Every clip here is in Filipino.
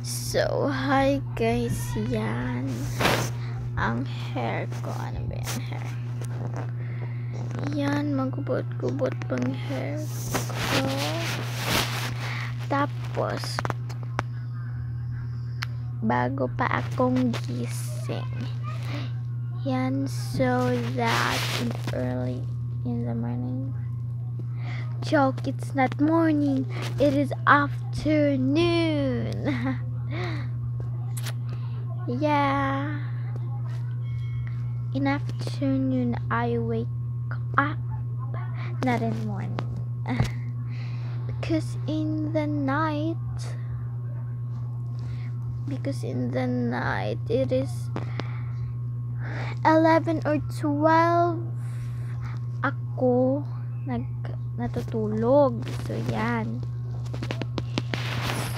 So, hi guys, yan. Ang hair ko. Ano ba yan hair? Yan, magubot-gubot pang hair ko. Tapos, bago pa akong gising. Yan, so that early in the morning. Joke, it's not morning. It is afternoon. yeah. In afternoon, I wake up. Not in morning. because in the night, because in the night, it is 11 or 12 ako nag natutulog. So, yan.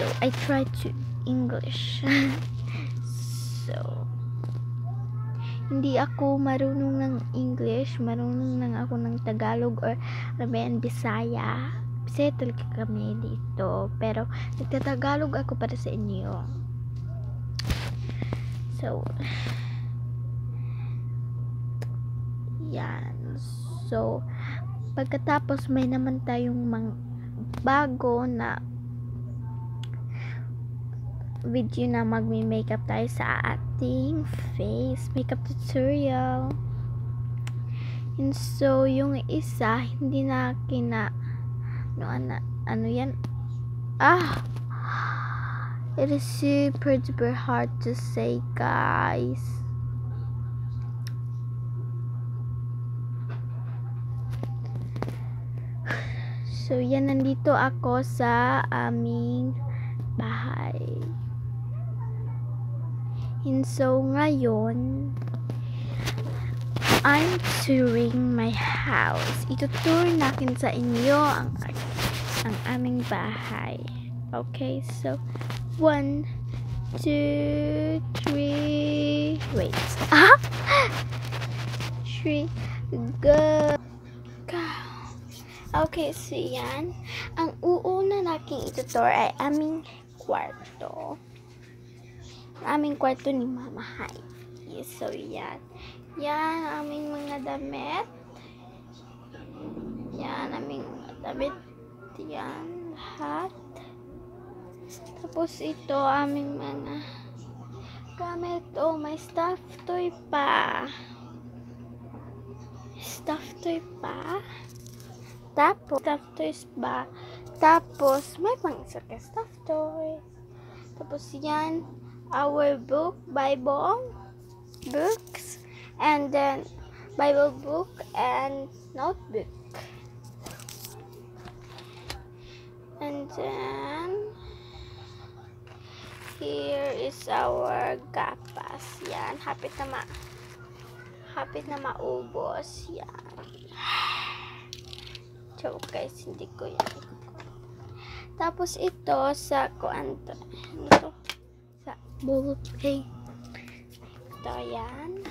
So, I try to English. so, hindi ako marunong ng English. Marunong lang ako ng Tagalog or ba yan, Bisaya. Bisaya talaga kami dito. Pero, nagtatagalog ako para sa inyo. So, yan. So, pagkatapos may naman tayong mang bago na video na magme-makeup tayo sa ating face makeup tutorial. And so yung isa hindi na kina ano, ano, ano yan? Ah! It is super duper hard to say guys. So, yan, nandito ako sa aming bahay. And so, ngayon, I'm touring my house. Itutour natin sa inyo ang, ang aming bahay. Okay, so, one, two, three, wait. Ah! Three, go! Okay, so yan. Ang uuna naking itutur ay aming kwarto. Aming kwarto ni Mama Heidi. So, yan. Yan, aming mga damit. Yan, aming mga damit. Yan, lahat. Tapos ito, aming mga gamit. Oh, may stuff toy pa. Stuff toy pa. Tapos, stuffed toys ba? Tapos, may pang isa ka stuffed toy. Tapos, yan, our book, Bible, books, and then, Bible book, and notebook. And then, here is our gapas. Yan, hapit na ma, hapit na maubos. Yan. Joke guys, hindi ko yan. Tapos ito sa kuanto. Ano Sa bullpen. Ito yan.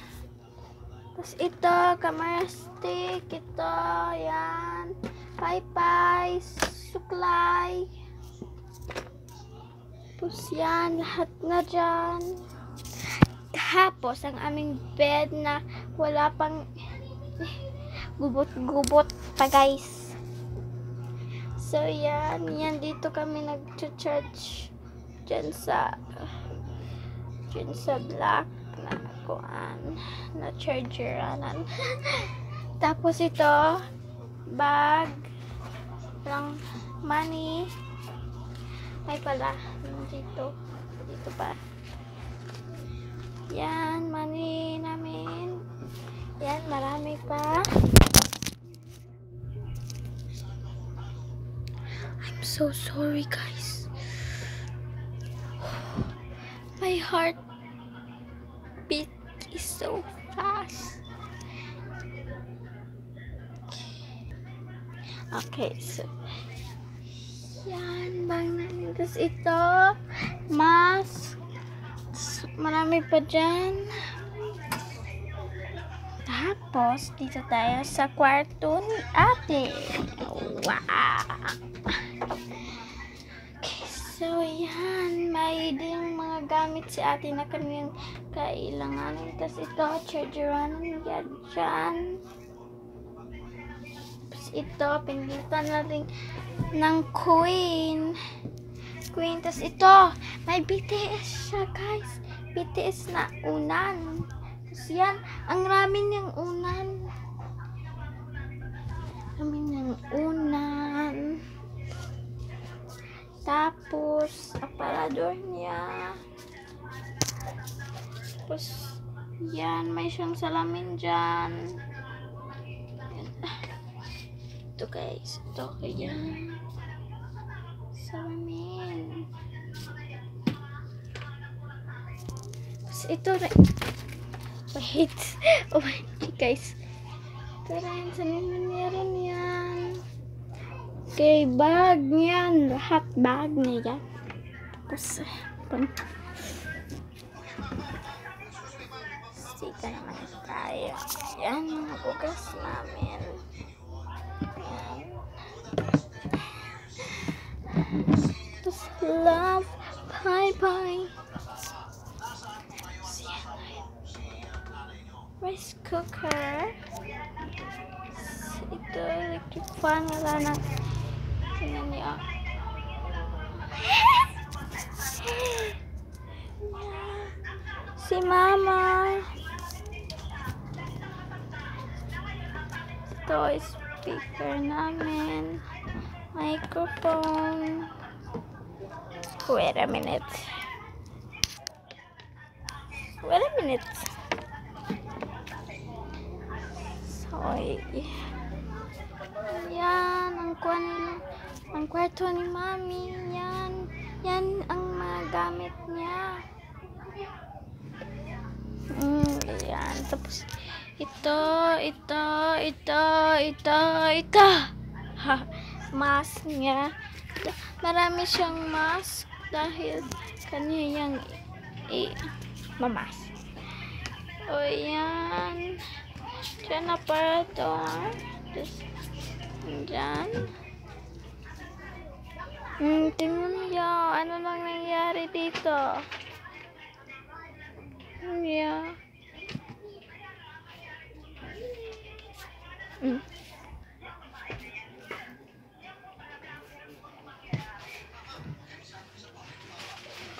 Tapos ito, camera stick. Ito, yan. Pay-pay. Suklay. Tapos yan, lahat na dyan. Tapos, ang aming bed na wala pang gubot-gubot pa guys. So, yan. Yan, dito kami nag-charge dyan sa dyan sa black na kuan na chargeranan. Tapos ito, bag lang money. Ay pala, dito. Dito pa. Yan, money namin. Yan, marami pa. I'm so sorry, guys. My heart beat is so fast. Okay, so yan, bang Tapos ito, mask. Marami pa dyan. Tapos, dito tayo sa kwarto ni ate. Wow! Okay, so yan, may ding gamit si ate na kanyang kailanganin. Tapos ito, chargeran yan dyan. Tapos ito, pinilitan na ng queen. Queen. Tapos ito, may BTS siya guys. BTS na unan. Tapos yan, ang rami niyang unan. Rami niyang unan. Tapos, aparador niya. Tapos, yan, may siyang salamin dyan. Yan. Ito guys, ito kaya. Salamin. Tapos, ito. Wait. Oh my guys. Ito rin, salamin niya rin yan. Okay, bag niyan. Lahat bag niya. Tapos, pang... Sika naman tayo. Yan, mga bukas. Tapos, love. Bye, bye. Rice cooker. Ito, electric fan. Wala na. Si Mama. Ito speaker namin. Microphone. Wait a minute. Wait a minute. Sorry. Yan, ang kwan ang kwarto ni Mami. Yan. Yan ang mga gamit niya. Mm, yan. Tapos, ito, ito, ito, ito, ito. Ha, mask niya. Marami siyang mask dahil kanya yung i, mamas. O, yan. Diyan na para to. Tapos, Diyan. Hmm, tingnan niyo. Ano lang nangyari dito? Yeah. Hmm.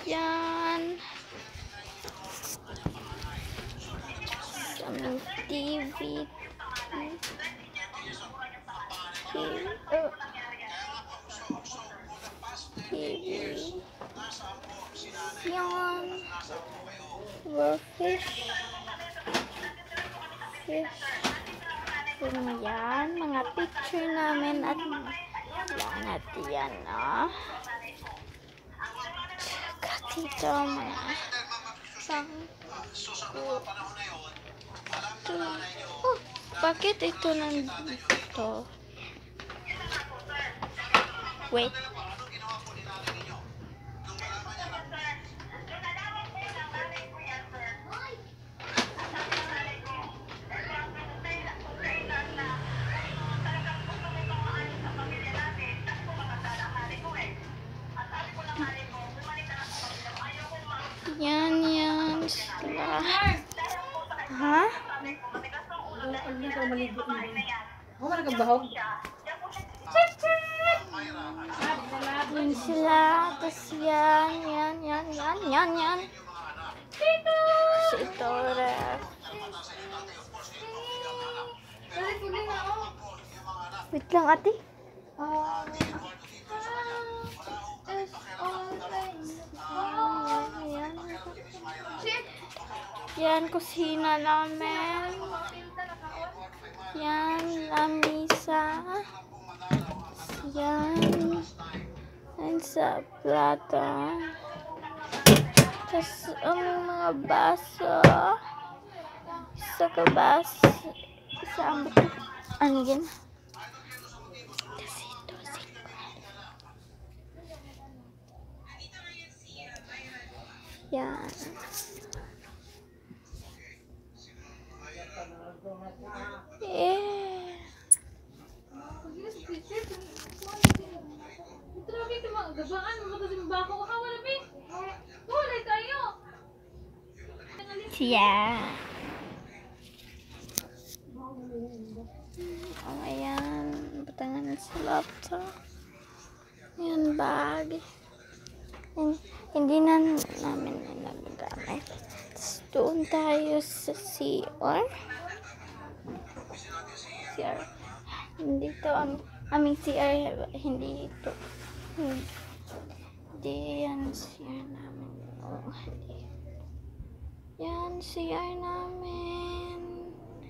Yan. Some TV. TV. Oh. TV. Yan. More fish. Fish. Yung yan. Mga picture namin at yan at yan, no? Tsaka dito, mga sang ito. Oh, bakit ito nandito? Wait. Yan, yan sila. Ha? Ano na ka maligo. Yan sila. Tapos yan, yan, yan, yan, yan, yan. Si ito ref. Wait lang, ate. Yan, Yan, kusina namin. Yan, lamisa. Yan. Yan sa plato. Tapos, ang mga baso. Isa ka bas. Isa ang. Ano yan? Yan. Eh. Grabe ka mga gabaan mo kasi bako ka wala bi. Wala tayo. siya. Oh, ayan. Batangan na sa laptop. Ayan, bag. Hin- Hindi na namin na nagagamit. Tapos doon tayo sa CR. CR. Hindi to ang aming CR. Hindi ito. Hindi. Yan CR namin. Oh, hindi. Yan, CR namin.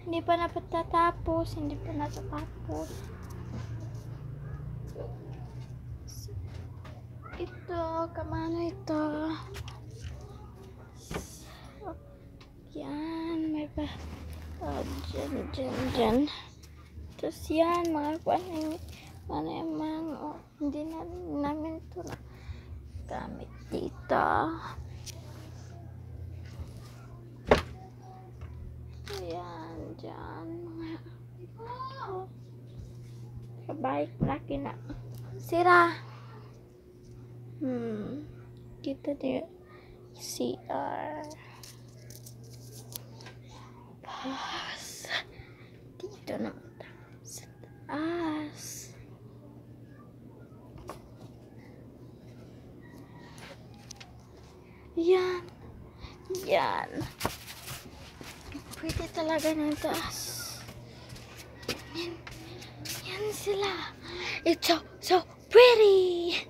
Hindi pa napatatapos. Hindi pa natatapos. Ito, kamano ito? Yan, may pa. Oh, dyan, dyan, dyan. Tapos yan, mga ano yung mga, oh, hindi na namin na gamit dito. Ayan, dyan, mga, laki. Sira. Hmm, kita dia CR. Pas. Dito naman taas. Yan. Yan. Pwede talaga ng taas. Yan. Yan sila. It's so, so pretty.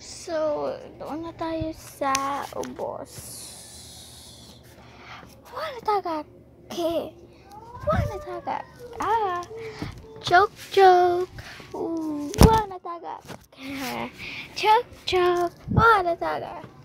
So, doon na tayo sa ubos. Wala tagak. Ke. Wana taka. Ah. Choke choke. Ooh, wana taka. choke choke. tag up.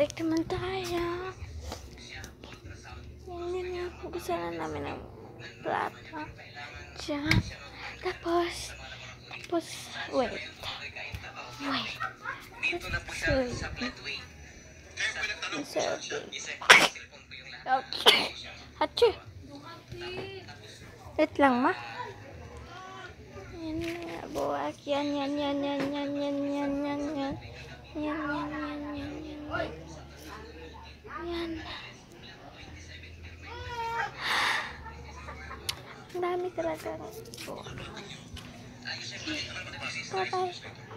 Pabalik naman tayo. Yan yun yung gusto na namin ng plato. Diyan. Tapos, tapos, wait. Wait. Selfie. Selfie. Okay. Hachi. Wait lang, ma. Yan, yan, buwak. Yan, yan, yan, yan, yan, yan, yan, yan. Yan, yan, yan, yan, yan, yan. Yan. mami se va a